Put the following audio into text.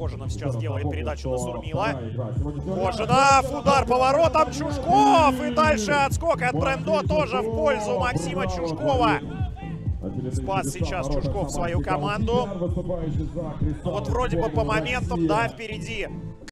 Кожинов сейчас делает передачу на Сурмила. Кожанов, удар поворотом, Чушков. И дальше отскок от Брендо тоже в пользу Максима Чушкова. Спас сейчас Чушков свою команду. Ну вот вроде бы по моментам, да, впереди.